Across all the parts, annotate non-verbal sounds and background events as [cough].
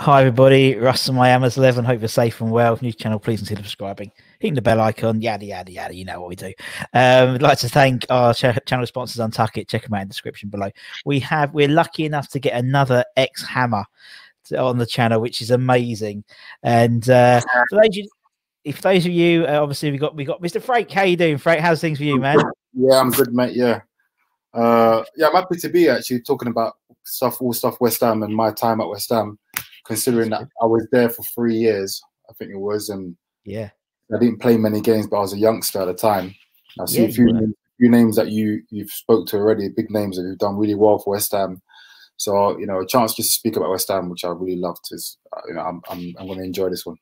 Hi everybody, Russ and my Hammers 11. Hope you're safe and well. New channel, please consider subscribing, hitting the bell icon, yada yada yada. You know what we do. Um, I'd like to thank our ch- channel sponsors, Untuckit. Check them out in the description below. We have we're lucky enough to get another X Hammer on the channel, which is amazing. And uh, for those you, if those of you, uh, obviously we got we got Mr. Frank. How you doing, Frank? How's things for you, man? Yeah, I'm good, mate. Yeah, uh, yeah, I'm happy to be actually talking about stuff, all stuff West Ham and my time at West Ham, considering that I was there for three years, I think it was, and yeah, I didn't play many games, but I was a youngster at the time. I see Yeah, a few, names, few names that you you've spoke to already, big names that have done really well for West Ham. So you know, a chance just to speak about West Ham, which I really loved, is uh, you know, I'm I'm, I'm going to enjoy this one.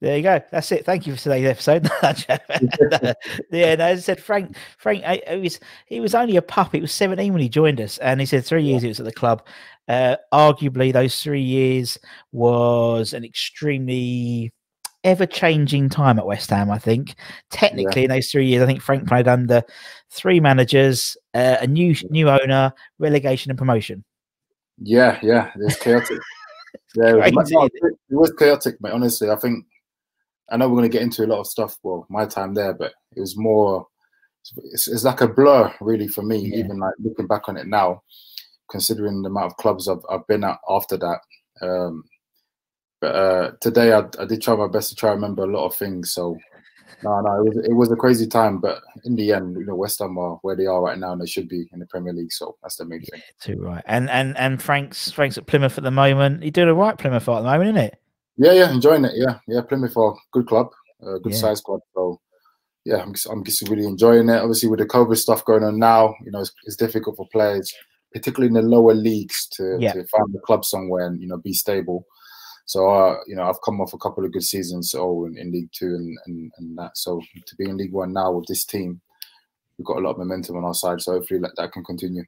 There you go. That's it. Thank you for today's episode. [laughs] [laughs] yeah, no, as I said, Frank, Frank, I, I was he was only a pup. He was seventeen when he joined us, and he said three years he was at the club. Uh, arguably, those three years was an extremely ever-changing time at West Ham. I think technically in those three years, I think Frank played under three managers, uh, a new new owner, relegation and promotion. Yeah, yeah, it was chaotic. [laughs] yeah, it was, no, it was chaotic, mate. Honestly, I think I know we're going to get into a lot of stuff. Well, my time there, but it was more. It's, it's like a blur, really, for me. Yeah. Even like looking back on it now, considering the amount of clubs I've, I've been at after that. Um, but uh, today, I, I did try my best to try and remember a lot of things. So, no, no, it was it was a crazy time. But in the end, you know, West Ham are where they are right now, and they should be in the Premier League. So that's the main thing. Too right. And and and Frank's Frank's at Plymouth at the moment. You're doing a right Plymouth at the moment, isn't it? Yeah, yeah, enjoying it. Yeah, yeah. Plymouth are a good club, a good Yeah. size club. So, yeah, I'm just, I'm just really enjoying it. Obviously, with the COVID stuff going on now, you know, it's, it's difficult for players, particularly in the lower leagues, to, Yeah. to find a club somewhere and you know be stable. So, uh, you know, I've come off a couple of good seasons, oh, in, in League Two and, and and that. So to be in League One now with this team, we've got a lot of momentum on our side. So hopefully that, that can continue.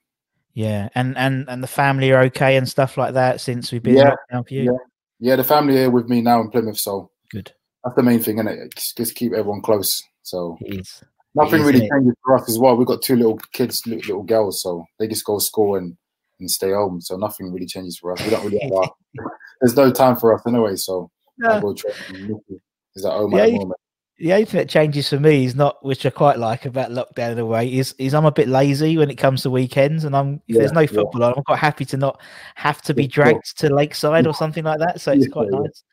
Yeah, and and and the family are okay and stuff like that since we've been Yeah, in for you. yeah. Yeah, the family here with me now in Plymouth, so Good. that's the main thing, and it just, just keep everyone close. So It is. Nothing really it? changes for us as well. We've got two little kids, little, girls, so they just go to school and, and stay home. So nothing really changes for us. We don't really have our, [laughs] there's no time for us anyway. So I No, go train and Nicky is at home Yeah, at the you- moment. the only thing that changes for me is not, which I quite like about lockdown in a way, is is I'm a bit lazy when it comes to weekends, and I'm if there's Yeah, no yeah. football on, I'm quite happy to not have to be dragged to Lakeside or [laughs] something like that. So it's quite nice.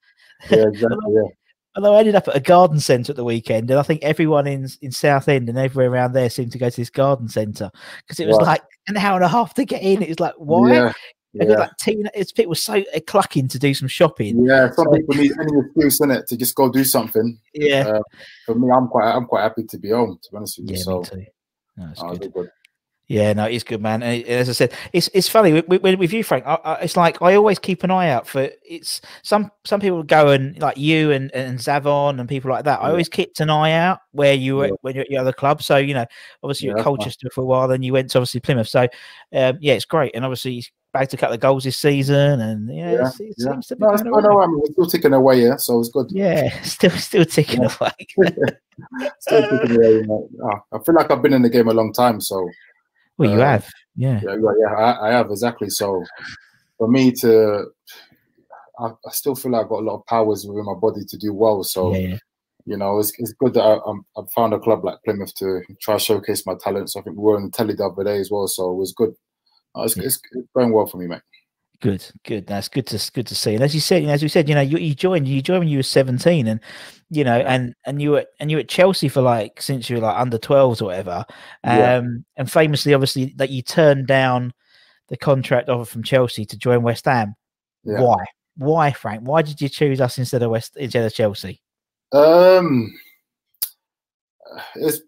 [laughs] Yeah, exactly. Yeah. Although I ended up at a garden centre at the weekend, and I think everyone in in Southend and everywhere around there seemed to go to this garden centre because it was like an hour and a half to get in. It was like why? Yeah. Yeah. like teen, it's people were so uh, clucking to do some shopping. yeah, some So- people need any excuse in it to just go do something. Yeah, Uh, for me, I'm quite, I'm quite happy to be home. To be honest with you, yeah, so me too. No, it's uh, good. It's all good. Yeah, no, it's good, man. And as I said, it's it's funny with, with, you, Frank. I, I, it's like I always keep an eye out for it's some some people go and like you and and Zavon and people like that. I always kept an eye out where you were Yeah. when you're at your other club. So you know, obviously you're Yeah, at. Colchester for a while, then you went to obviously Plymouth. So um, yeah, it's great, and obviously he's bagged a couple of goals this season, and yeah, Yeah, it seems to be No, it's good. No. I mean, still ticking away, yeah. So it's good. Yeah, [laughs] still still ticking away. [laughs] Still ticking away. You know. Ah, I feel like I've been in the game a long time, so Well, you Uh, have, yeah, Yeah, yeah, yeah I, I have exactly. So for me to, I, I still feel like I've got a lot of powers within my body to do well. So yeah, yeah. you know, it's, it's good that I, I'm, I've found a club like Plymouth to try showcase my talents. I think we were on the telly the other day as well, so it was good. Uh, it's, it's, it's going well for me, mate. Good, good. That's good to good to see. And as you said, you know, as we said, you know, you, you joined you joined when you were seventeen, and you know, and and you were and you were at Chelsea for like since you were like under twelves or whatever. Um, Yeah. and famously, obviously, that you turned down the contract offer from Chelsea to join West Ham. Yeah. Why? Why, Frank? Why did you choose us instead of West instead of Chelsea? Um, it's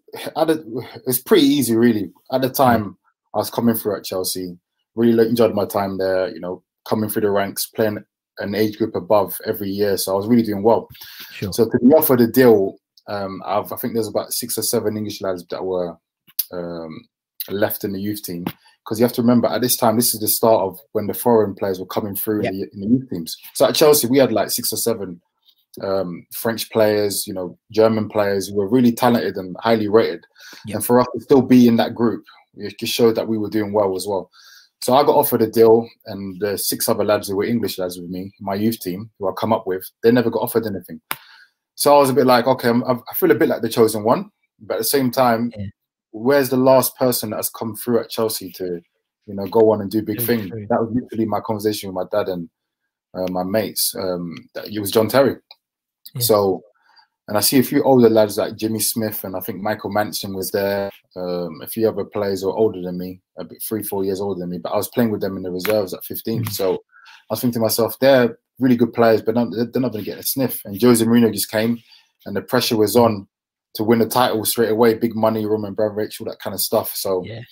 it's pretty easy, really. At the time, I was coming through at Chelsea. Really enjoyed my time there. You know, coming through the ranks, playing an age group above every year, so I was really doing well. Sure. So to be offered a deal, um, I think there's about six or seven English lads that were um, left in the youth team. Because you have to remember, at this time, this is the start of when the foreign players were coming through in, the, in the youth teams. So at Chelsea, we had like six or seven um, French players, you know, German players who were really talented and highly rated. Yeah. And for us to still be in that group, it just showed that we were doing well as well. So I got offered a deal, and the six other lads who were English lads with me, my youth team, who I come up with, they never got offered anything. So I was a bit like, okay, I'm, i feel a bit like the chosen one, but at the same time, yeah. where's the last person that has come through at Chelsea to, you know, go on and do big things? That was literally my conversation with my dad and uh, my mates. Um, that it was John Terry. Yeah. So and I see a few older lads like Jimmy Smith and I think Michael Mancienne was there. Um, a few other players were older than me, a bit three, four years older than me. But I was playing with them in the reserves at 15. Mm-hmm. So I was thinking to myself, they're really good players, but not, they're not going to get a sniff. And Jose Mourinho just came, and the pressure was on to win the title straight away. Big money, Roman Abramovich, all that kind of stuff. So, yeah.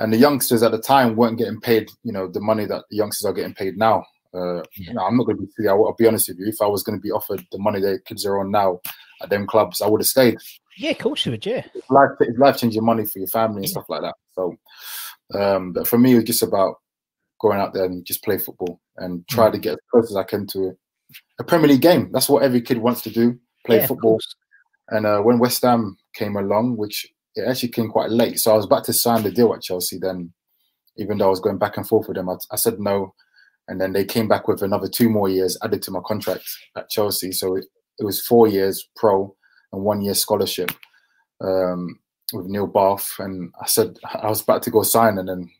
and the youngsters at the time weren't getting paid, you know, the money that the youngsters are getting paid now. Uh, yeah. I'm not going to be. I'll, I'll be honest with you. If I was going to be offered the money that kids are on now, at them clubs, I would have stayed. Yeah, of course you would. Yeah, it's life, it's life changing money for your family and yeah. stuff like that. So, um, but for me, it was just about going out there and just play football and try mm. to get as close as I can to it. a Premier League game. That's what every kid wants to do: play yeah, football. And uh, when West Ham came along, which it actually came quite late, so I was about to sign the deal at Chelsea. Then, even though I was going back and forth with them, I, I said no and then they came back with another two more years added to my contract at Chelsea. So it, it was four years pro and one year scholarship um, with Neil Bath. And I said I was about to go sign, and then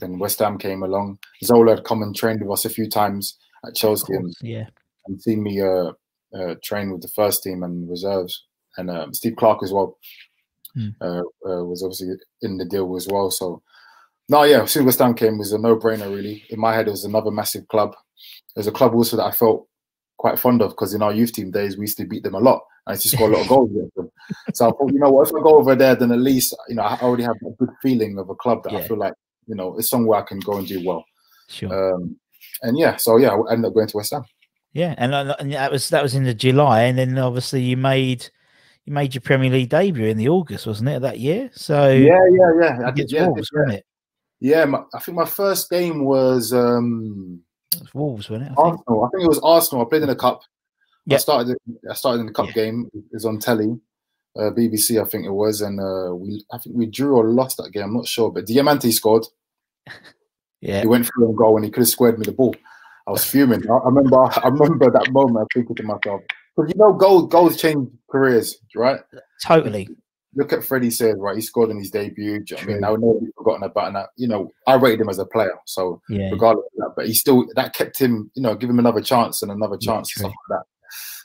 then West Ham came along. Zola had come and trained with us a few times at Chelsea, and, yeah, and seen me uh, uh, train with the first team and reserves, and um, Steve Clarke as well. Uh, uh, was obviously in the deal as well. So, no, yeah, Ham came was a no-brainer. Really, in my head, it was another massive club. There's a club also that I felt quite fond of because in our youth team days we used to beat them a lot. I used to score a lot of goals against them. So I thought, you know what, if I go over there, then at least you know I already have a good feeling of a club that yeah. I feel like you know it's somewhere I can go and do well. Sure. Um, and yeah, so yeah, I ended up going to West Ham. Yeah, and, uh, and that was that was in the July, and then obviously you made you made your Premier League debut in the August, wasn't it, that year? So yeah, yeah, yeah, I did, yeah, Wolves, yeah. wasn't it? Yeah, my, I think my first game was um it Wolves, wasn't it? I Arsenal. I think it was Arsenal. I played in a cup. Yeah. I started. I started in the cup yeah. game. It was on telly, uh, BBC, I think it was, and uh, we. I think we drew or lost that game. I'm not sure, but Diamanti scored. [laughs] yeah, he went through and goal, and he could have squared me the ball. I was fuming. I, I remember. I [laughs] remember that moment. I thinking to myself, because you know, goals goals change careers, right? Totally look at Freddie Sears, right? He scored in his debut. I mean, I would never be forgotten about that. You know, I rated him as a player, so yeah. regardless of that, but he still that kept him, you know, give him another chance and another chance yeah, and stuff like that.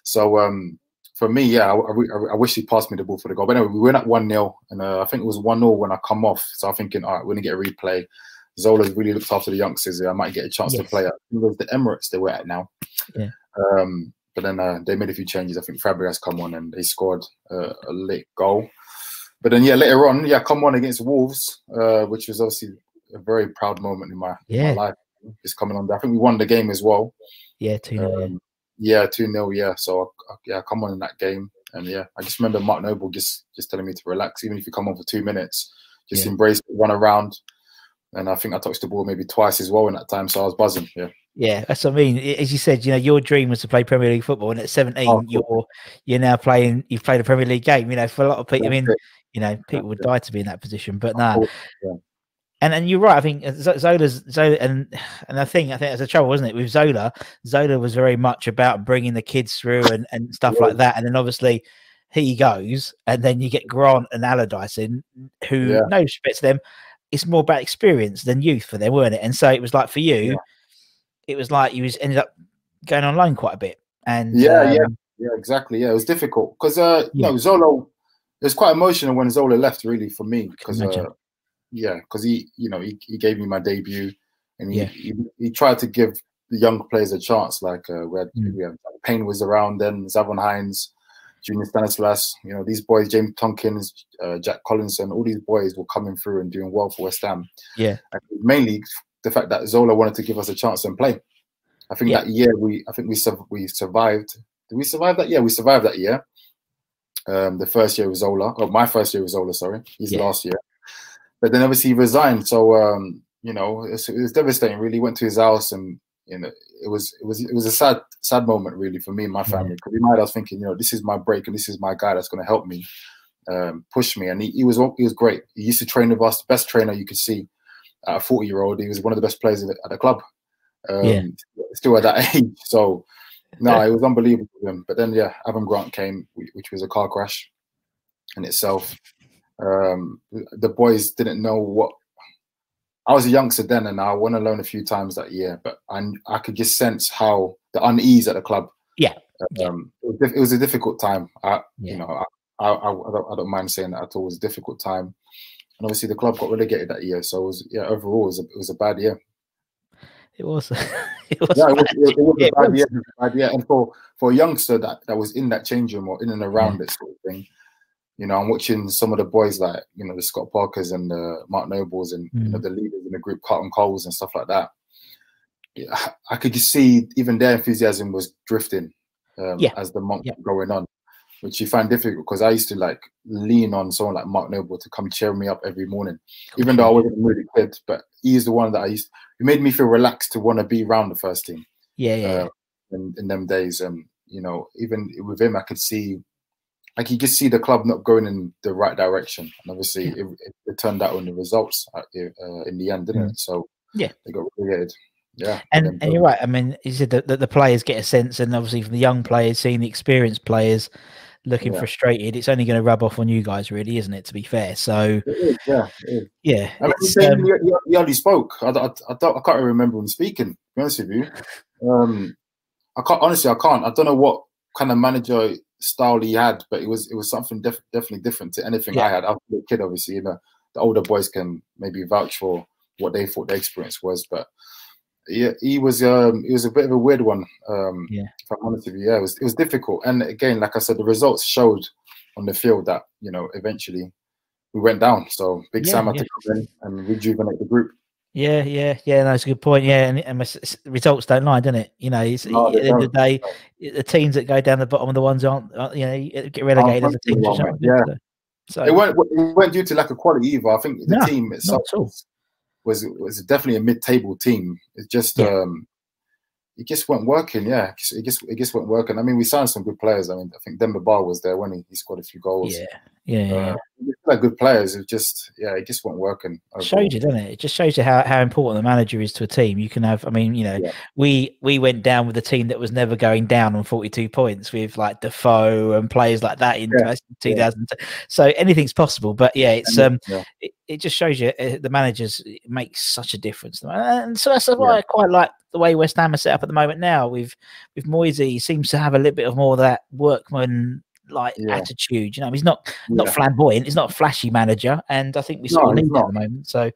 So um, for me, yeah, I, I, I, wish he passed me the ball for the goal. But anyway, we went at one 0 and uh, I think it was one 0 when I come off. So I'm thinking, all right, we're gonna get a replay. Zola's really looked after the youngsters. I might get a chance yes. to play at the Emirates they were at now. Yeah. Um, but then uh, they made a few changes. I think Fabregas come on and they scored uh, a late goal. But then, yeah, later on, yeah, come on against Wolves, uh, which was obviously a very proud moment in my, yeah. my life. Just coming on, I think we won the game as well. Yeah, two 0 um, Yeah, two 0 Yeah, so yeah, come on in that game, and yeah, I just remember Mark Noble just just telling me to relax, even if you come on for two minutes, just yeah. embrace, run around, and I think I touched the ball maybe twice as well in that time, so I was buzzing. Yeah. Yeah, that's what I mean. As you said, you know, your dream was to play Premier League football, and at 17, oh, you're you're now playing. You've played a Premier League game. You know, for a lot of people, I mean, you know, people would die to be in that position, but. Nah. Yeah. And and you're right. I think Zola's Zola and and I think I think there's a trouble, wasn't it, with Zola? Zola was very much about bringing the kids through and and stuff yeah. like that. And then obviously he goes, and then you get Grant and Allardyce in, who yeah. no respect to them, it's more about experience than youth for them, weren't it? And so it was like for you, yeah. it was like you was ended up going on loan quite a bit. And yeah, um, yeah, yeah, exactly. Yeah, it was difficult because uh, yeah. no Zola it was quite emotional when Zola left, really, for me, because uh, yeah, because he, you know, he, he gave me my debut, and he, yeah. he, he tried to give the young players a chance. Like uh, we had, mm. we had Payne was around then, Zavon Hines, Junior Stanislas, you know, these boys, James Tomkins, uh, Jack Collison, all these boys were coming through and doing well for West Ham. Yeah, and mainly the fact that Zola wanted to give us a chance and play. I think yeah. that year we, I think we we survived. Did we survive that year? We survived that year. Um, the first year was Zola, or my first year was Zola, sorry, his yeah. last year. But then obviously he resigned, so um, you know it was, devastating. Really went to his house, and you know it was it was it was a sad sad moment really for me and my family because in my head I was thinking, you know, this is my break and this is my guy that's going to help me, um, push me, and he, he was he was great. He used to train with us, the best trainer you could see. at a 40 year old, he was one of the best players at the club. Um, Yeah. Still at that [laughs] age. So, no, [laughs] it was unbelievable. But then, yeah, Avram Grant came, which was a car crash in itself. Um, the boys didn't know what. I was a youngster then, and I went alone a few times that year. But I, I could just sense how the unease at the club. Yeah, yeah. Um, it, was, it was a difficult time. I, Yeah. you know, I, I, I, I don't, I don't mind saying that at all. It was a difficult time, and obviously the club got relegated that year. So it was, yeah, overall, it was a, it was a bad year. It was. [laughs] it was. Yeah, it was, it, it was Yeah, a bad year. it was a bad year. And for for a youngster that that was in that change room or in and around it sort of thing, you know, I'm watching some of the boys like you know the Scott Parkers and the Mark Nobles and you Mm. know the leaders in the group, Carlton Coles and stuff like that. Yeah, I could just see even their enthusiasm was drifting um, Yeah. as the month Yeah. going on, which you find difficult because I used to like lean on someone like Mark Noble to come cheer me up every morning, even though I wasn't really good. But he's the one that I used. He made me feel relaxed to want to be around the first team Yeah, yeah, yeah. uh, in, in them days. Um, you know, even with him, I could see, like, you could see the club not going in the right direction. And obviously, Yeah. it, it, it turned out on the results uh, uh, in the end, didn't it? So Yeah. they got relegated. Yeah, And and you're right. I mean, you said that, that the players get a sense, and obviously from the young players seeing the experienced players looking Yeah. frustrated, it's only going to rub off on you guys, really, isn't it? To be fair, so is, yeah, yeah, I mean, it's, he, um, he hardly spoke. I, I, I, don't, I can't remember him speaking. To be honest with you, um, I can't honestly. I can't. I don't know what kind of manager style he had, but it was it was something def- definitely different to anything Yeah. I had. I was a kid, obviously. You know, the older boys can maybe vouch for what they thought their experience was, but yeah, he was um, he was a bit of a weird one. Um, Yeah. if I'm honest with you, yeah, it was it was difficult. And again, like I said, the results showed on the field that you know eventually we went down. So Big Yeah, Sam had yeah. to come in and rejuvenate the group. yeah, yeah, yeah. That's a good point. Yeah, and, and results don't lie, don't it? You know, it's, No, at the end of the day, the teams that go down the bottom are the ones aren't, aren't you know, get relegated as a team. well, yeah. So, It weren't it weren't due to lack of quality either. I think the No, team itself. Was, was was definitely a mid-table team. It just Yeah. um it just weren't working. Yeah, it just it just, weren't working. I mean, we signed some good players. I mean, I think Demba Ba was there when he, he scored a few goals. yeah, yeah, yeah. Uh, we had good players. It just yeah, it just working. overall. shows you, doesn't it? It just shows you how, how important the manager is to a team. You can have, I mean, you know, Yeah. we we went down with a team that was never going down on 42 points with like Defoe and players like that in Yeah, 2000. So anything's possible. But yeah, it's um, Yeah. it, it just shows you uh, the managers it makes such a difference, and so that's why Yeah. I quite like the way West Ham are set up at the moment now. With with Moyesy, seems to have a little bit of more of that workman like Yeah. attitude. You know, he's not not flamboyant. He's not a flashy manager, and I think we No, sort of need that at the moment. So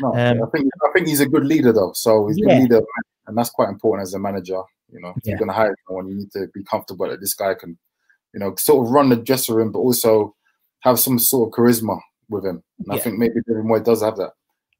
No, Um, I think I think he's a good leader though. So he's a Yeah. good leader, and that's quite important as a manager. You know, if Yeah. you're going to hire someone, you need to be comfortable that this guy can, you know, sort of run the dressing room, but also have some sort of charisma with him. And I think maybe David Moyes does have that.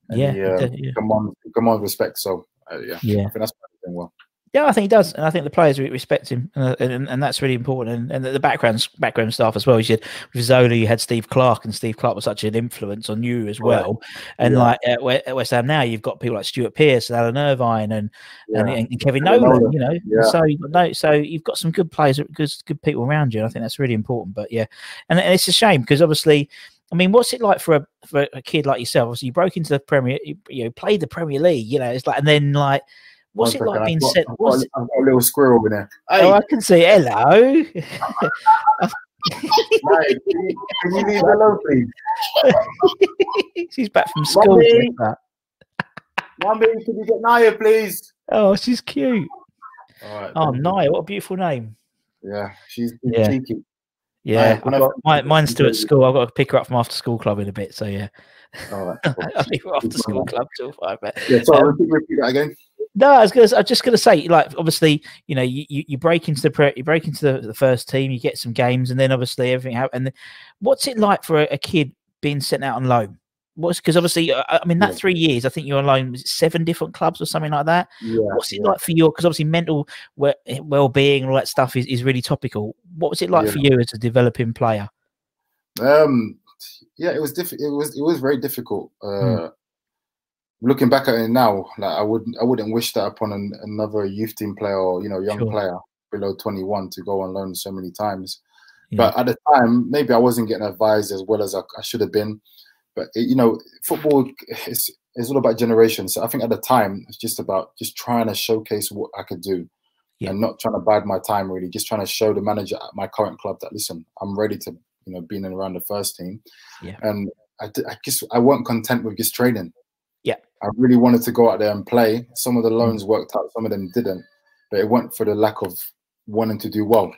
And Yeah, he, uh, yeah. commands commands respect. So uh, yeah, Yeah. I think that's doing well. Yeah, I think he does, and I think the players respect him, uh, and, and that's really important. And, and the background background staff as well. You said with Zola, you had Steve Clarke, and Steve Clarke was such an influence on you as Right. well. And Yeah. like at We- at West Ham now, you've got people like Stuart Pearce, and Alan Irvine, and and, Yeah. and Kevin Kevin Nolan. You know, yeah. so you've got no, so you've got some good players, good good people around you. And I think that's really important. But yeah, and, and it's a shame because obviously. I mean, what's it like for a for a kid like yourself? Obviously, you broke into the Premier, you, you know, played the Premier League. You know, it's like, and then like, what's One it like second, being I've got, sent? I've, got, What's a- I've got a little squirrel in there. Hey, Oh, I can say hello. mate, can, you, can you leave me alone, please? [laughs] she's back from school. Mummy. bless. Mummy, can you get Naya, please? Oh, she's cute. All right. Oh, thank. Naya, what a beautiful name. Yeah, she's, she's Yeah. cheeky. Yeah, Naya, I've got, mine, mine's still at school. I've got to pick her up from after school club in a bit. So yeah, All right. [laughs] cool. I'll leave her after school club till five. But Yeah, sorry, repeat, repeat that again. No, I was gonna, I was just gonna say, like, obviously, you know, you, you, you break into the pre, you break into the, the first team, you get some games, and then obviously everything happens. And what's it like for a, a kid being sent out on loan? What's because obviously, uh, I mean, that Yeah. three years, I think you're on loan was it seven different clubs or something like that. Yeah. What's it yeah. like for you? Because obviously, mental well-being and all that stuff is, is really topical. What was it like for you as a developing player? Um, yeah, it was diff- It was it was very difficult. Uh, Hmm. Looking back at it now, like I wouldn't I wouldn't wish that upon an, another youth team player or you know young Sure. player below 21 to go on loan so many times. Yeah. But at the time, maybe I wasn't getting advised as well as I, I should have been. But it, you know, football is it's all about generations. So I think at the time it's just about just trying to showcase what I could do, Yeah. and not trying to bide my time. Really, just trying to show the manager at my current club that listen, I'm ready to you know being around the first team. Yeah. And I, I just I wasn't content with just training. Yeah. I really wanted to go out there and play. Some of the loans worked out, some of them didn't, but it went for the lack of wanting to do well.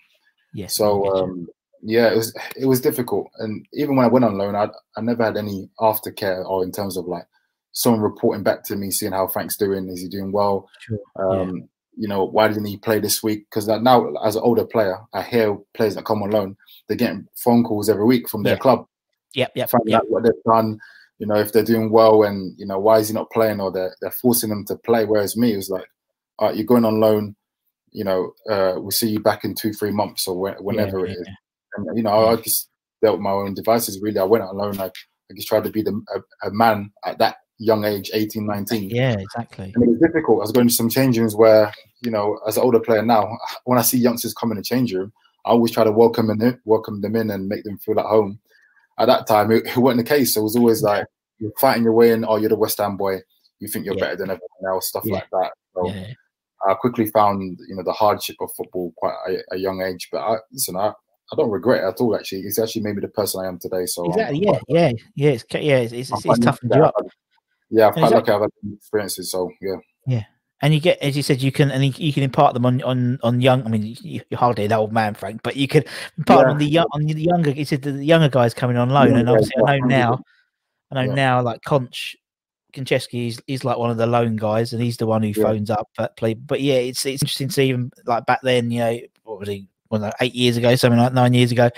Yeah. So um, yeah, it was it was difficult, and even when I went on loan, I I never had any aftercare or in terms of like someone reporting back to me, seeing how Frank's doing. Is he doing well? Sure, yeah. Um, You know, why didn't he play this week? Because now, as an older player, I hear players that come on loan, they're getting phone calls every week from their Yeah. club, Yep. Yep. finding Yep. out what they've done. You know, if they're doing well, and you know, why is he not playing? Or they're they're forcing them to play. Whereas me, it was like, all right, you're going on loan. You know, uh, we'll see you back in two, three months or whe- whenever yeah, it is. yeah. And you know, I just dealt with my own devices. Really, I went on loan. I, I just tried to be the, a, a man at that young age, 18, 19. Yeah. Exactly. And it was difficult. I was going to some change rooms where, you know, as an older player now, [laughs] when I see youngsters come in a change room, I always try to welcome them in, welcome them in and make them feel at home. At that time, it, it wasn't the case. It was always like you're fighting your way in. Oh, you're the West Ham boy. You think you're Yeah. better than everyone else. Stuff Yeah. like that. So Yeah. I quickly found, you know, the hardship of football quite a, a young age. But I, listen, I, I don't regret it at all. Actually, it's actually made me the person I am today. So Exactly. Yeah. Yeah. Yeah. It's yeah. It's it's, it's, quite it's lucky toughened you I've up. Yeah, I'm quite Exactly. lucky I've had experiences. So yeah, yeah. And you get, as you said, you can and you, you can impart them on on on young. I mean, you, you're hardly an old man, Frank, but you could impart them on the young on the younger. You said the younger guys coming on loan, Yeah, and obviously I know now, I know Yeah. now, like Conch, Konchesky, he's, he's like one of the loan guys, and he's the one who Yeah. phones up at play. But yeah, it's it's interesting to see even like back then. You know, what was he? Was that eight years ago? Something like nine years ago.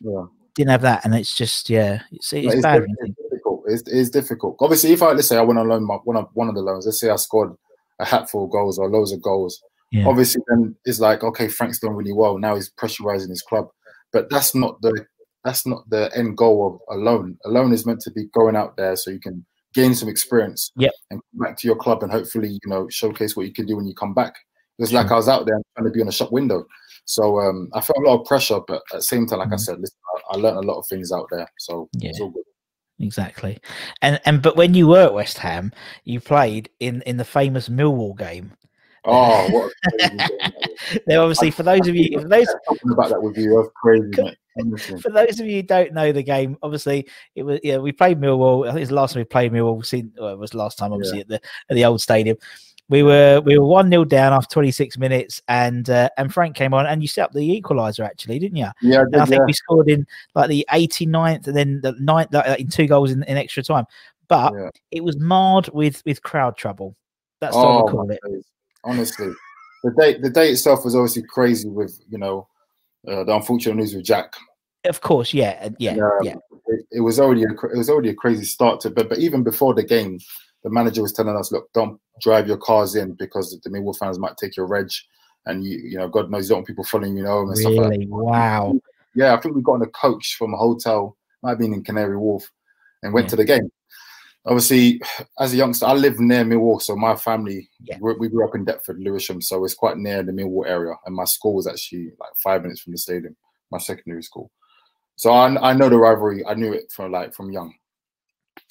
Yeah. Didn't have that, and it's just yeah, it's, it's, It's, bad. difficult. It's, it's difficult. Obviously, if I let's say I went on loan my, one of one of the loans, let's say I scored a hatful of goals or loads of goals. Yeah. Obviously, then it's like okay, Frank's done really well. Now he's pressurizing his club, but that's not the that's not the end goal of a loan. A loan is meant to be going out there so you can gain some experience Yep. and come back to your club and hopefully you know showcase what you can do when you come back. It was like I was out there trying to be on a shop window. So um, I felt a lot of pressure, but at the same time, like I Mhm. said, listen, I, I learned a lot of things out there. So it's Yeah. all good. Exactly, and and but when you were at West Ham, you played in in the famous Millwall game. Oh, what a [laughs] crazy game that was. Now, obviously, for those of you, for those talking about that with you, crazy, mate. For those of you who don't know the game, obviously it was yeah we played Millwall. I think it's the last time we played Millwall. Since well, it was the last time obviously at the at the old stadium. We were we were one 0 down after 26 minutes, and uh, and Frank came on, and you set up the equaliser actually, didn't you? Yeah, I And I think yeah. we scored in like the 89th, and then the ninth like, in two goals in, in extra time. But Yeah. it was marred with with crowd trouble. That's what I Oh, would call it. days. Honestly, the day the day itself was obviously crazy with you know uh, the unfortunate news with Jack. Of course, yeah, and yeah, yeah, It, it was already a, it was already a crazy start to, but but even before the game, the manager was telling us, look, don't drive your cars in because the Millwall fans might take your reg, and you you know God knows you don't want people following you home and stuff like that. really, wow, Yeah, I think we got on a coach from a hotel, might have been in Canary Wharf, and went Yeah. to the game. Obviously, as a youngster, I live near Millwall, so my family Yeah. we, we grew up in Deptford, Lewisham, so it's quite near the Millwall area, and my school was actually like five minutes from the stadium, my secondary school. So I, I know the rivalry. I knew it from like from young.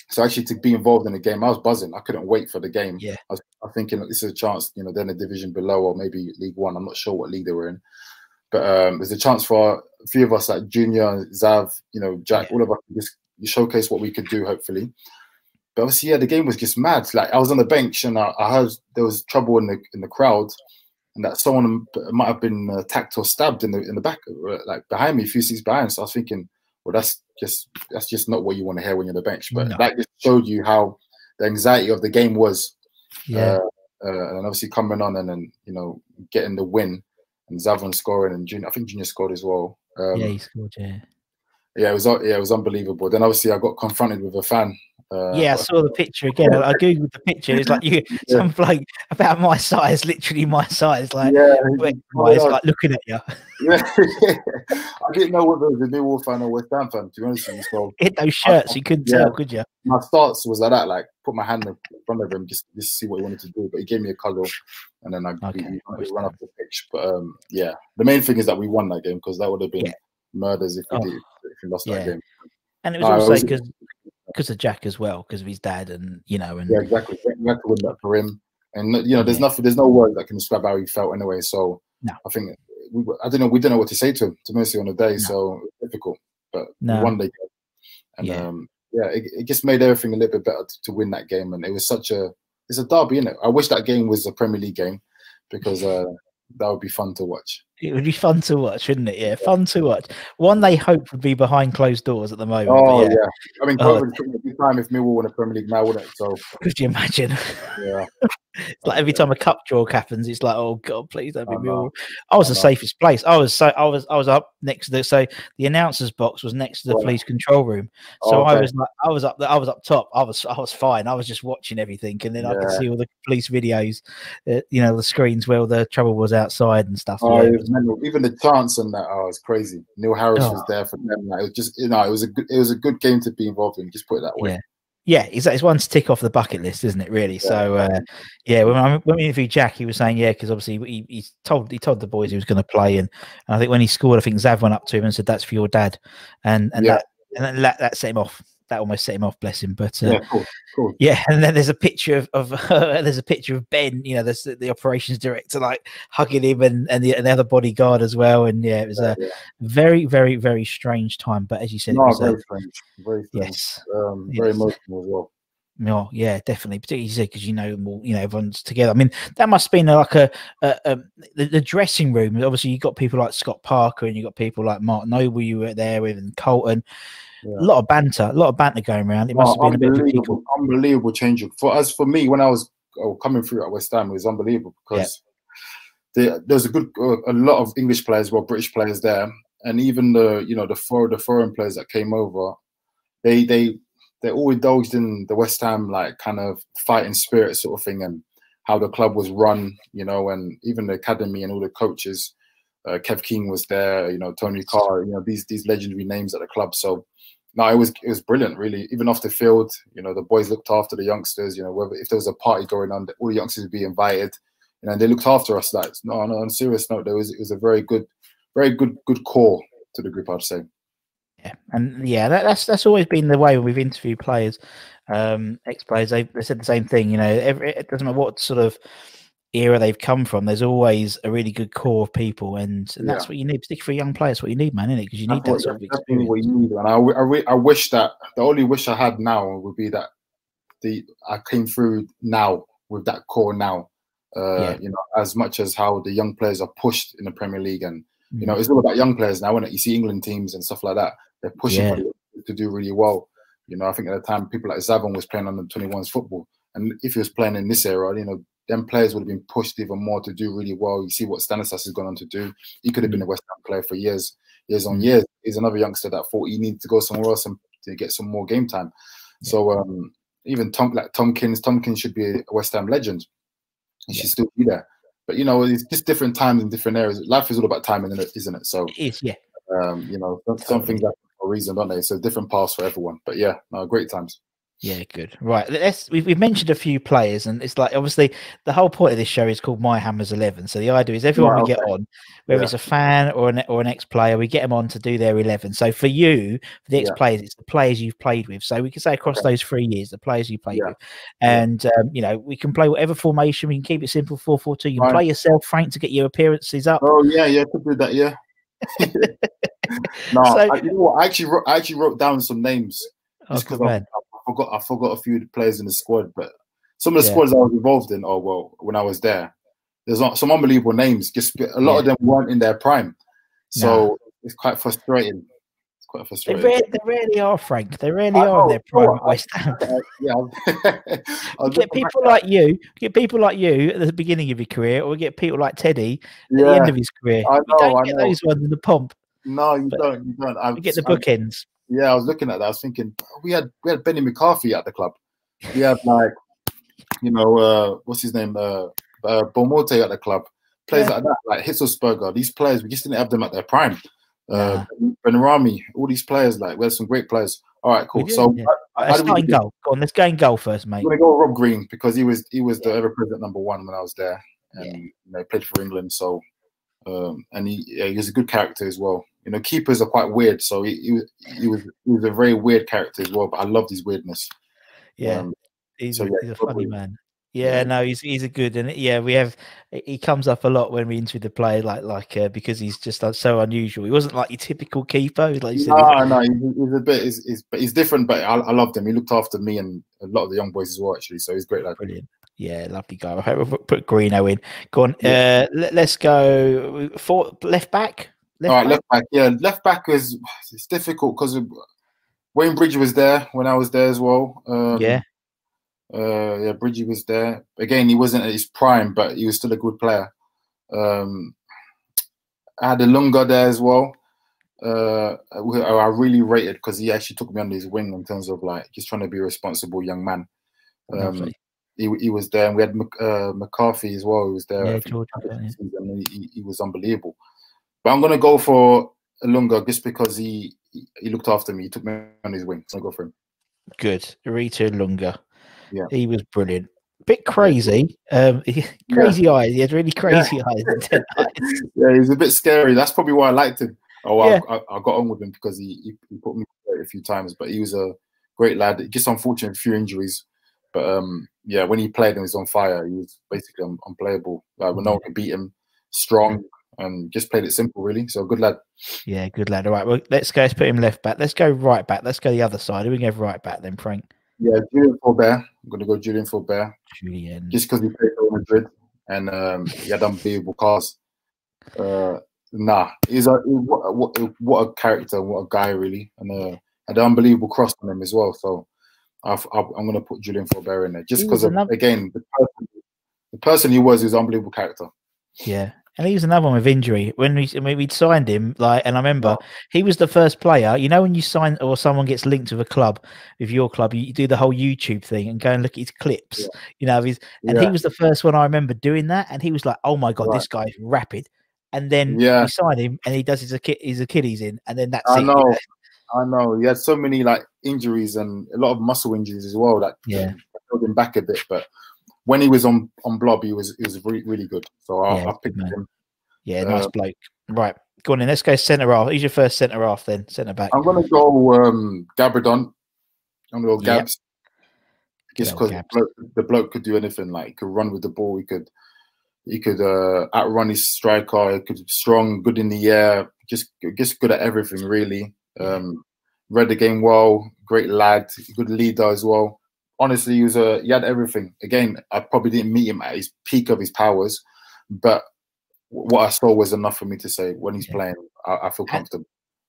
So actually, to be involved in the game, I was buzzing. I couldn't wait for the game. Yeah. I was, I was thinking that this is a chance. You know, then a division below or maybe League One. I'm not sure what league they were in, but um, there's a chance for a few of us like Junior, Zav, you know, Jack, Yeah. all of us to just showcase what we could do. Hopefully, but obviously, yeah, the game was just mad. Like I was on the bench and I, I heard there was trouble in the in the crowd, and that someone might have been attacked or stabbed in the in the back, uh, like behind me, a few seats behind. So I was thinking, well, that's just that's just not what you want to hear when you're on the bench. But No. that just showed you how the anxiety of the game was. yeah, Uh, uh, and obviously coming on and then you know getting the win and Zavon scoring and Junior, I think Junior scored as well. Um, yeah, he scored, yeah. Yeah, it was yeah, it was unbelievable. Then obviously I got confronted with a fan. Uh, yeah, I saw the picture again. I, I googled the picture. It's like you, [laughs] Yeah. some bloke about my size, literally my size, like, yeah, oh, like looking at you. [laughs] Yeah. I didn't know whether it was a Millwall fan or West Ham fan, to be honest with you. So Hit those shirts, you couldn't Yeah. tell, could you? my thoughts was like that, like put my hand in front of him just just to see what he wanted to do. But he gave me a cuddle, and then I Okay, we, ran off the pitch. But um, yeah, the main thing is that we won that game because that would have been. Murders if we Oh, did if we lost yeah. that game. And it was also because because of Jack as well, because of his dad, and you know, and yeah, exactly. Had win that for him, and you know, there's yeah. nothing, there's no word that can describe how he felt anyway. So no. I think we, I don't know, we don't know what to say to him to Mercy on the day, no. so difficult. But no. one day, and yeah, um, yeah it, it, just made everything a little bit better to, to, win that game, and it was such a it's a derby, isn't it? I wish that game was a Premier League game because uh, that would be fun to watch. It would be fun to watch, wouldn't it? Yeah, fun to watch. One they hope would be behind closed doors at the moment. Oh yeah. yeah. I mean, oh. would be time if Millwall won a Premier League now, wouldn't it? So [laughs] could you imagine? Yeah. [laughs] it's like every time a cup draw happens, it's like, oh god, please don't be Millwall. I was I the safest place. I was so I was I was up next to the so the announcers box was next to the police control room. So oh, okay. I was like I was up I was up top. I was I was fine. I was just watching everything, and then yeah. I could see all the police videos, uh, you know, the screens where all the trouble was outside and stuff. Oh, yeah, even the chance and that, oh, it's crazy. Neil Harris oh. was there for them. Like, it was just you know, it was a good it was a good game to be involved in. Just put it that way. Yeah. Yeah, it's, it's one to tick off the bucket list, isn't it? Really. Yeah. So, uh, yeah, when, I, when we interviewed Jack, he was saying, yeah, because obviously he, he told he told the boys he was going to play, and, and, I think when he scored, I think Zav went up to him and said, "That's for your dad," and and yeah. that and that, that set him off that almost set him off, bless him. But uh, yeah, cool, cool. yeah, [laughs] and then there's a picture of, of uh, there's a picture of Ben, you know, the, the, operations director like hugging him and and the, and the other bodyguard as well. And yeah, it was a yeah. very, very, very strange time. But as you said, no, was, very uh, strange, very strange. yes, um, very yes. emotional as well. Oh, yeah, definitely. Particularly because you know more, you know, everyone's together. I mean, that must have been like a, a, a the, the, dressing room. Obviously, you got people like Scott Parker and you got people like Mark Noble. You were there with and Carlton. Yeah. A lot of banter, a lot of banter going around. It must oh, have been unbelievable, a bit unbelievable change. For us, for me, when I was oh, coming through at West Ham, it was unbelievable because yeah. there's a good, uh, a lot of English players, well, British players there, and even the, you know, the four, the foreign players that came over, they, they, they all indulged in the West Ham like kind of fighting spirit sort of thing, and how the club was run, you know, and even the academy and all the coaches. Uh, Kev Keen was there, you know, Tony Carr, you know, these these legendary names at the club. So no, it was it was brilliant, really. Even off the field, you know, the boys looked after the youngsters. You know, whether if there was a party going on, all the youngsters would be invited. You know, and they looked after us. Like, no, no, on a serious note, there was it was a very good, very good, good core to the group. I'd say. Yeah, and yeah, that, that's that's always been the way when we've interviewed players, um, ex players. They, they said the same thing. You know, every, it doesn't matter what sort of era they've come from, there's always a really good core of people, and, and that's yeah. what you need, particularly for young players. What you need, man, isn't it? Because you need that's that sort of experience. What you need, and I, I, I wish that the only wish I had now would be that the I came through now with that core now. Uh, yeah. You know, as much as how the young players are pushed in the Premier League, and mm-hmm. you know, it's all about young players now. When you see England teams and stuff like that, they're pushing yeah. to do really well. You know, I think at the time people like Zavon was playing on the 21s football, and if he was playing in this era, you know, them players would have been pushed even more to do really well. You see what Stanislas has gone on to do. He could have been a West Ham player for years, years on mm. years. He's another youngster that thought he needed to go somewhere else and to get some more game time. So um, even Tom, like Tomkins, Tomkins should be a West Ham legend. He yeah. should still be there. But you know, it's just different times in different areas. Life is all about timing, isn't it? So it is, yeah. Um, you know, some, some things happen for a reason, don't they? So different paths for everyone. But yeah, no, great times. Yeah, good. Right. Let's, we've, we've mentioned a few players, and it's like obviously the whole point of this show is called My Hammers 11. So the idea is everyone we get on, whether yeah. it's a fan or an, or an ex player, we get them on to do their 11. So for you, for the ex players, yeah. it's the players you've played with. So we can say across those three years, the players you played with. And, um, you know, we can play whatever formation. We can keep it simple 4 4 2. You can play yourself, Frank, to get your appearances up. Oh, yeah, yeah, could do that, yeah. [laughs] no, so, I, you know what? I actually wrote, I actually wrote down some names. Just because forgot I forgot a few players in the squad, but some of the yeah. squads I was involved in, oh well, when I was there, there's not some unbelievable names. Just a lot yeah. of them weren't in their prime, so no. it's quite frustrating. It's quite frustrating. They really, they really are, Frank. They really I are know, in their prime at West Ham. yeah, [laughs] get people like you, get people like you at the beginning of your career, or get people like Teddy at the end of his career. I know, you don't I get know. those ones in the pomp. No, you don't. You don't. I, get the bookends. Yeah, I was looking at that. I was thinking we had we had Benny McCarthy at the club. We had like, you know, uh, what's his name, uh, uh Boa Morte at the club. Players yeah. like that, like Hitzlsperger. These players, we just didn't have them at their prime. Uh, Ben Haim, all these players, like we had some great players. All right, cool. So yeah. let's go goal. Go on, let's go first, mate. I'm gonna go Rob Green because he was he was the ever present number one when I was there, and yeah. you know, played for England. So, um, and he yeah, he was a good character as well. You know, keepers are quite weird. So he, he, was he was he was a very weird character as well. But I love his weirdness. Yeah, um, he's, so, yeah, he's a funny man. Yeah, yeah, no, he's he's a good and yeah, we have he comes up a lot when we interview the player, like like uh, because he's just uh, so unusual. He wasn't like your typical keeper. Like you said, no, no, he's, he's, a bit, he's, he's, he's different, but I, I loved him. He looked after me and a lot of the young boys as well, actually. So he's great. Like brilliant. Yeah, lovely guy. I hope we put Greeno in. Go on. Yeah. Uh, let, us go for left back. Left All right, back? left back. Yeah, left back is it's difficult because Wayne Bridge was there when I was there as well. Um, yeah. Uh, yeah, Bridgie was there. Again, he wasn't at his prime, but he was still a good player. Um, I had Ilunga there as well. Uh, I really rated because he actually took me under his wing in terms of like just trying to be a responsible young man. Um, he, he was there, and we had uh, McCartney as well. He was there. Yeah, George, he, he, was unbelievable. But I'm gonna go for Lunga just because he he looked after me. He took me on his wing, so I go for him. Good, Herita Ilunga. Yeah, he was brilliant. Bit crazy, um, [laughs] crazy yeah. eyes. He had really crazy yeah. [laughs] eyes, yeah, he was a bit scary. That's probably why I liked him. Oh, yeah. I, I, got on with him because he, he, he put me a few times, but he was a great lad. Just unfortunate, a few injuries, but um, yeah, when he played and was on fire, he was basically un- unplayable. Like when no one could beat him, strong, and just played it simple, really. So good lad. Yeah, good lad. All right, well, let's go. Let's put him left back. Let's go right back. Let's go the other side. We can go right back then, Frank. Yeah, Julien Faubert. I'm going to go Julien Faubert. Julien. Just because he played for Madrid and um, he had unbelievable cars. Uh, nah, he's a what, what, what a character, what a guy, really, and uh, had an unbelievable cross on him as well. So i am going to put Julien Faubert in there just because, again, the person, the person he was is unbelievable character. Yeah, and he was another one with injury. When we when we'd signed him, like, and I remember he was the first player. You know, when you sign or someone gets linked with a club, with your club, you, do the whole YouTube thing and go and look at his clips. Yeah. You know, his and yeah. he was the first one I remember doing that. And he was like, "Oh my god, right. this guy is rapid." And then yeah. we sign him, and he does his his Achilles in, and then that's I it. know, I know. He had so many like injuries and a lot of muscle injuries as well that yeah held him back a bit, but when he was on on Blob, he was he was really, really good. So I, yeah, I picked him. Yeah, nice uh, bloke. Right, go on in. Let's go centre half. He's your first centre half then? Centre back. I'm gonna go um, Gabbidon. I'm gonna go Gabs. Yep. Just because the, bloke, the bloke could do anything. Like he could run with the ball. He could he could uh, outrun his striker. He could be strong, good in the air. Just just good at everything really. Um, read the game well. Great lad. Good leader as well honestly, he was a he had everything. Again, I probably didn't meet him at his peak of his powers, but what I saw was enough for me to say when he's yeah. playing, I, I, feel comfortable.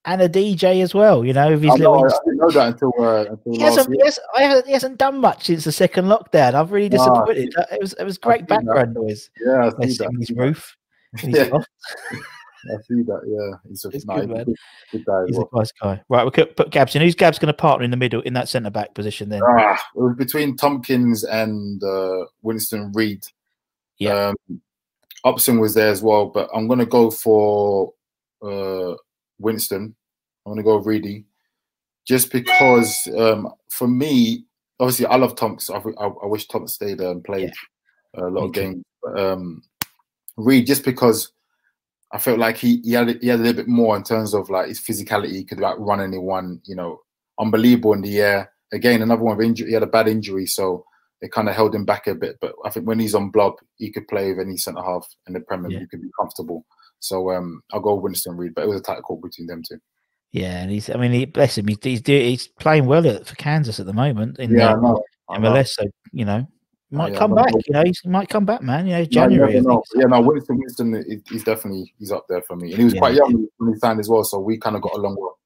And, a DJ as well, you know. With his I, know, I didn't know that until, uh, until he, hasn't, he, hasn't, he, hasn't, done much since the second lockdown. I'm really disappointed. it was it was great background that. noise. Yeah, I his roof. Yeah. [laughs] I see that. Yeah, he's a, good, good, good, guy. He's well. a nice guy. Right, we could put Gabs in. Who's Gabs going to partner in the middle in that centre back position then? Ah, between Tomkins and uh, Winston Reid. Yeah. Um, Upson was there as well, but I'm going to go for uh, Winston. I'm going to go Reedy, just because um, for me, obviously, I love Tonks. I, I, I wish Tonks stayed there and played yeah. a lot Me of games. But, um, Reid, just because I felt like he he had he had a little bit more in terms of like his physicality. He could like run anyone, you know, unbelievable in the air. Again, another one of injury. He had a bad injury, so it kind of held him back a bit. But I think when he's on blob, he could play with any centre half in the Premier. Yeah. He could be comfortable. So um, I'll go Winston Reid, but it was a tight call between them two. Yeah, and he's. I mean, he, bless him. He's he's, he's playing well at, for Kansas at the moment in yeah, the MLS. So you know, might yeah, come back. You know, he might come back, man. You know, January. No, yeah, no, Winston, Winston, he's definitely he's up there for me, and he was yeah, quite young when he signed as well, so we kind of got along well.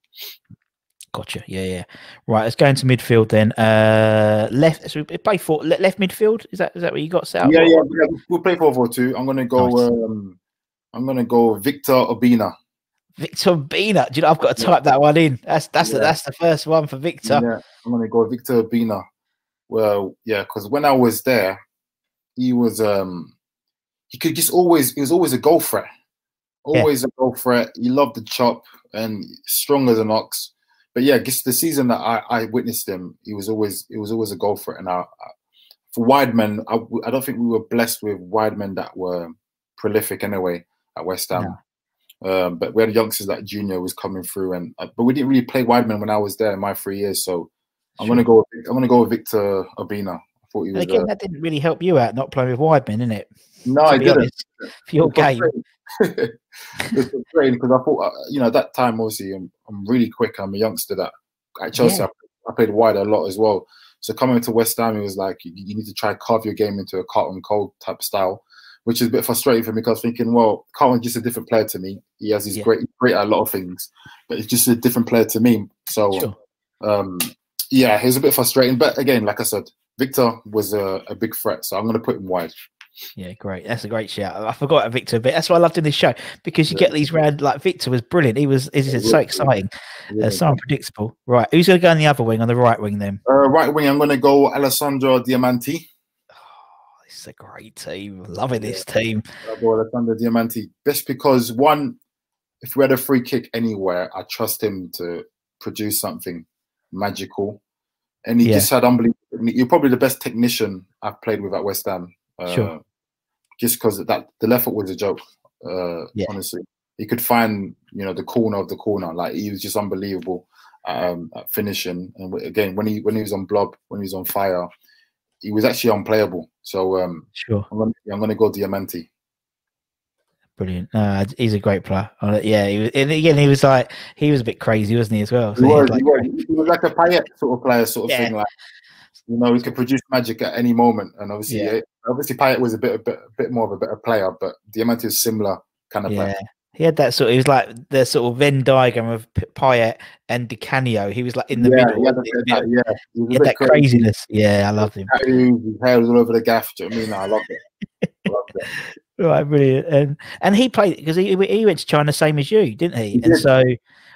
Gotcha. Yeah, yeah. Right, let's go into midfield then. Uh left. So we play for left midfield. Is that is that what you got set up? Yeah, yeah, yeah. We'll play four four two. I'm gonna go. Nice. Um, I'm gonna go Victor Obinna. Victor Obinna. Do you know I've got to type yeah. that one in? That's that's yeah. the, that's the first one for Victor. Yeah, I'm gonna go Victor Obinna. Well, yeah, because when I was there, he was um he could just always he was always a goal threat. Always yeah. a goal threat. He loved the chop and strong as an ox. But yeah, just the season that I, I witnessed him, he was always it was always a goal threat. And I, I, for wide men, I, I don't think we were blessed with wide men that were prolific anyway at West Ham. Um, but we had youngsters like Junior was coming through, and uh, but we didn't really play wideman when I was there in my three years. So I'm Sure. gonna go. With, I'm gonna go with Victor Obinna. I thought he And was. again, uh, that didn't really help you out not playing with Wideman, innit? no, To I didn't. honest, for your game. [laughs] it's frustrating because I thought, uh, you know, at that time, obviously, I'm, I'm really quick. I'm a youngster that at Chelsea, Yeah. I, I played wide a lot as well. So coming to West Ham, it was like you, you need to try carve your game into a Carlton Cole type style, which is a bit frustrating for me because thinking, well, Carlton's just a different player to me. He has his Yeah. great, great at a lot of things, but it's just a different player to me. So, Sure. um, yeah, he's a bit frustrating. But again, like I said, Victor was a, a big threat, so I'm going to put him wide. Yeah, great. That's a great shout. I forgot about Victor a bit. That's what I loved in this show because you Yeah. get these round like Victor was brilliant. He was, was Yeah, so exciting, Yeah. uh, so unpredictable. Right, who's going to go on the other wing on the right wing then? Uh, right wing, I'm going to go Alessandro Diamanti. Oh, this is a great team. Loving this team. Alessandro Diamanti just because one, if we had a free kick anywhere, I trust him to produce something magical, and he Yeah. just had unbelievable. You're probably the best technician I've played with at West Ham. Uh, Sure. Just because that the left foot was a joke. Uh, Yeah. Honestly, he could find you know the corner of the corner. Like he was just unbelievable um, at finishing. And again, when he when he was on blob, when he was on fire, he was actually unplayable. So um, Sure. I'm gonna, I'm gonna go Diamanti. Brilliant. Uh, he's a great player. Yeah, he was, and again, he was like he was a bit crazy, wasn't he, as well? He So he was, like, he, was, he was like a Payet sort of player, sort of Yeah. thing. Like you know, he could produce magic at any moment. And obviously, Yeah. yeah, obviously Payet was a bit, a bit, a bit more of a better player, but Diamanti is similar kind of yeah. player. He had that sort. Of, He was like the sort of Venn diagram of Payet and Di Canio. He was like in the yeah, middle. he had, a bit of that, yeah, he was He had that crazy. craziness. Yeah, I loved him. His hair was all over the gaff. Do you know I mean? I loved it. I loved it. [laughs] Right, brilliant. And and he played because he he went to China same as you, didn't he? He and did. so,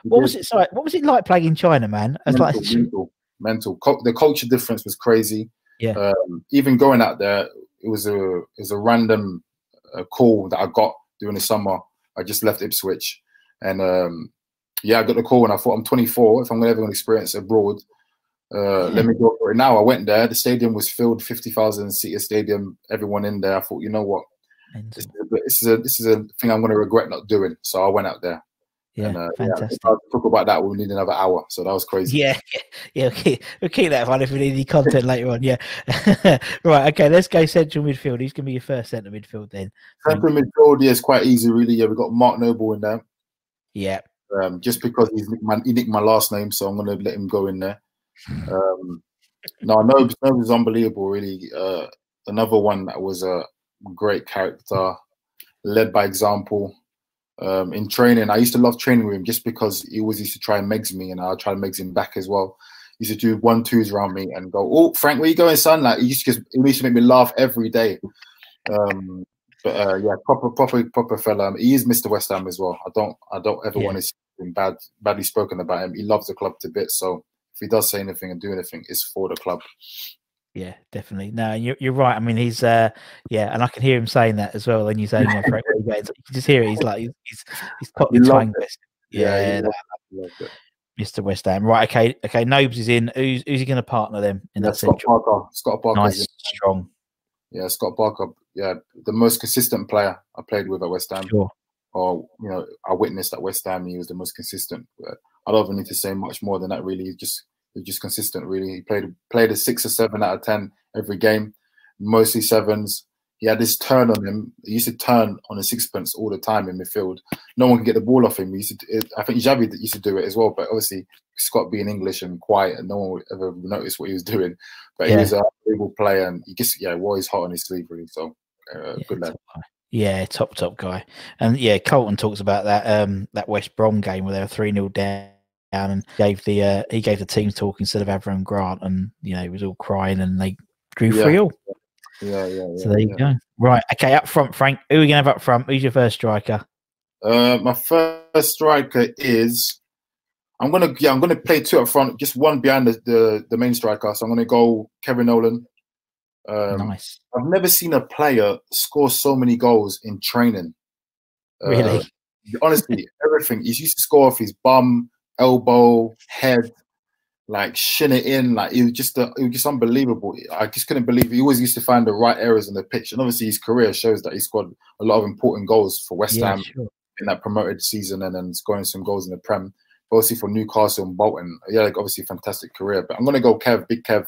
what was it like? What was it like playing in China, man? It's mental, like [laughs] mental, mental. The culture difference was crazy. Yeah. Um, even going out there, it was a it was a random uh, call that I got during the summer. I just left Ipswich, and um, yeah, I got the call, and I thought I'm 24. If I'm gonna ever gonna experience abroad, uh, let me go for it. Now I went there. The stadium was filled, 50,000 seater stadium. Everyone in there. I thought, you know what, this is a, this is a this is a thing I'm gonna regret not doing. So I went out there. yeah, and, uh, fantastic. Yeah, talk about that. We'll need another hour. So that was crazy. Yeah, [laughs] yeah. We'll keep, that one if we need any content later on. Yeah. [laughs] right. Okay. Let's go central midfield. Who's going to be your first centre midfield then? Central midfield, yeah, it's quite easy, really. Yeah, we've got Mark Noble in there. Yeah. Um, just because he's nicked my, he nicked my last name, so I'm going to let him go in there. [laughs] Um, no, Nobes is unbelievable, really. Uh, another one that was a great character, led by example. Um, in training, I used to love training with him just because he always used to try and megs me, and I'll try and megs him back as well. He used to do one twos around me and go, "Oh, Frank, where you going, son?" Like he used to just he used to make me laugh every day. Um, but uh, yeah, proper, proper, proper fella. He is Mr. West Ham as well. I don't, I don't ever Yeah. want to see him bad, badly spoken about him. He loves the club to bits. So if he does say anything and do anything, it's for the club. Yeah, definitely. No, you're, you're right. I mean, he's uh, yeah, and I can hear him saying that as well. When you say, Frank, where you can just hear it. He's like, he's he's, he's Cockney [laughs] He loved twang. Yeah, Yeah, he that- loved it. He loved it. Mr. West Ham. Right. Okay. Okay. Nobes is in. Who's who's he going to partner them in Yeah, that Scott central? Parker. Scott Parker. Nice, strong. Yeah, Scott Parker. Yeah, the most consistent player I played with at West Ham. Sure. or you know, I witnessed at West Ham. He was the most consistent. I don't even need to say much more than that. Really, he just was just consistent. Really, he played played a six or seven out of ten every game, mostly sevens. He had this turn on him. He used to turn on a sixpence all the time in midfield. No one could get the ball off him. He used to, it, I think Xavi used to do it as well, but obviously Scott being English and quiet, and no one would ever notice what he was doing. But he was a unbelievable player, and he just yeah wore his heart on his sleeve really. So uh, Yeah, good lad. top. Yeah, top top guy. And yeah, Carlton talks about that um that West Brom game where they were three 0 down and gave the uh, he gave the team talk instead of Avram Grant and you know he was all crying and they drew Yeah. three all. Yeah, yeah, yeah. So there you yeah. go. Right, okay, up front, Frank. Who are we gonna have up front? Who's your first striker? Uh, my first striker is I'm gonna yeah I'm gonna play two up front, just one behind the the, the main striker. So I'm gonna go Kevin Nolan. Um, nice. I've never seen a player score so many goals in training. Uh, Really? honestly, [laughs] everything. He used to score off his bum, elbow, head, like shin it in. Like it was just a, it was just unbelievable. I just couldn't believe he always used to find the right areas in the pitch. And obviously his career shows that he scored a lot of important goals for West Yeah, Ham sure. in that promoted season and then scoring some goals in the Prem. Obviously for Newcastle and Bolton, yeah, like obviously fantastic career. But I'm gonna go Kev, Big Kev.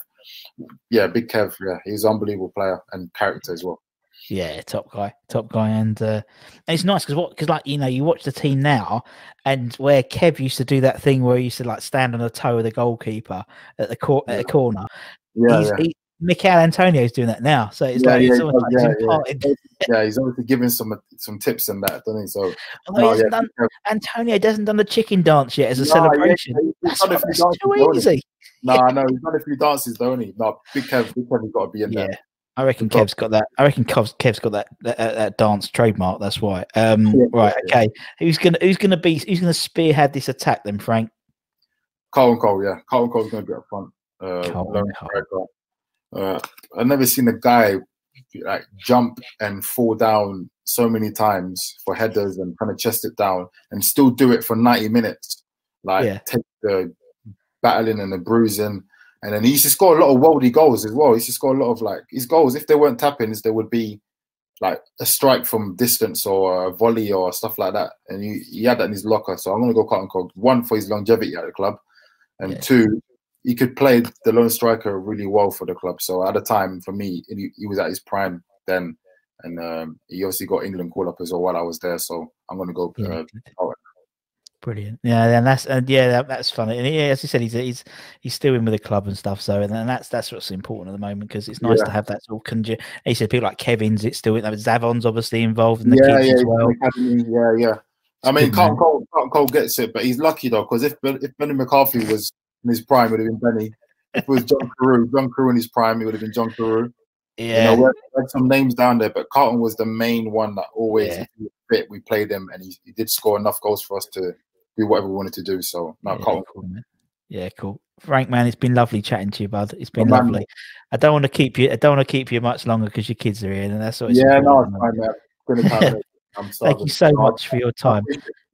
Yeah, Big Kev. Yeah, he's an unbelievable player and character as well. Yeah, top guy, top guy, and, uh, and it's nice because what because like you know you watch the team now, and where Kev used to do that thing where he used to like stand on the toe of the goalkeeper at the cor- at the corner. Yeah, he's, yeah. He, Michail Antonio's doing that now, so it's Yeah, like, yeah, it's almost does, like yeah, yeah. yeah, he's obviously giving some some tips and that, doesn't he? So Although he no, yeah, done, Antonio hasn't done the chicken dance yet as a No, celebration. he's that's done a what- few that's dances, too easy. [laughs] No, I know he's done a few dances, don't he? No, Big Kev, Big Kev got to be in Yeah, there. I reckon Kev's got that. I reckon Kev's, Kev's got that, that that dance trademark. That's why. Um, Yeah, right. yeah. Okay. Who's gonna Who's gonna be Who's gonna spearhead this attack then, Frank? Carlton Cole, yeah, Carlton Cole's to be up front. Uh, Cole. Uh, I've never seen a guy like jump and fall down so many times for headers and kind of chest it down and still do it for 90 minutes. Like Yeah. take the battling and the bruising. And then he used to score a lot of worldy goals as well. He used to score a lot of like his goals. If they weren't tappings, there would be like a strike from distance or a volley or stuff like that. And he, he had that in his locker. So I'm going to go Carlton Cole. One for his longevity at the club, and Yeah. two, he could play the lone striker really well for the club. So at the time, for me, he, he was at his prime then, and um, he obviously got England call up as well while I was there. So I'm going to go. Yeah, Uh, good. Brilliant. Yeah, and that's and yeah, that, that's funny. And yeah, as you said, he's he's he's still in with the club and stuff. So and, and that's that's what's important at the moment because it's nice Yeah. to have that sort of conju- He said people like Kevin's. It's still with Zavon's obviously involved in the yeah, kids yeah, as well. yeah, yeah. I mean, Carl Cole, Carlton Cole gets it, but he's lucky though because if if Benny McCarthy was in his prime, it would have been Benny. If it was John Carew, John Carew in his prime, it would have been John Carew. Yeah, You know, we had, some names down there, but Carlton was the main one that always, Yeah. if he was fit, we played him, and he, he did score enough goals for us to do whatever we wanted to do. So, no, yeah, cool. Yeah, cool. Frank, man, it's been lovely chatting to you, bud. It's been man. lovely. I don't want to keep you. I don't want to keep you much longer because your kids are here, and that's what. it's Yeah, no, it's fine, man. Good time, mate. I'm Thank you so much for your time.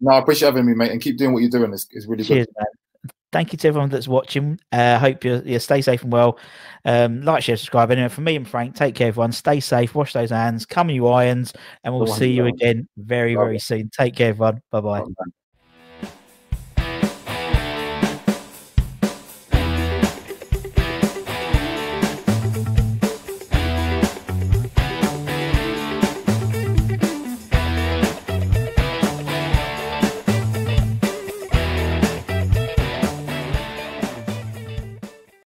No, I appreciate having me, mate, and keep doing what you're doing. It's, it's really Cheers, good. man. Thank you to everyone that's watching. I uh, hope you you stay safe and well. Um, like, share, subscribe. Anyway, from me and Frank, take care, everyone. Stay safe. Wash those hands. Come you irons, and we'll see you man. again very, very soon. Take care, everyone. Bye bye. Man.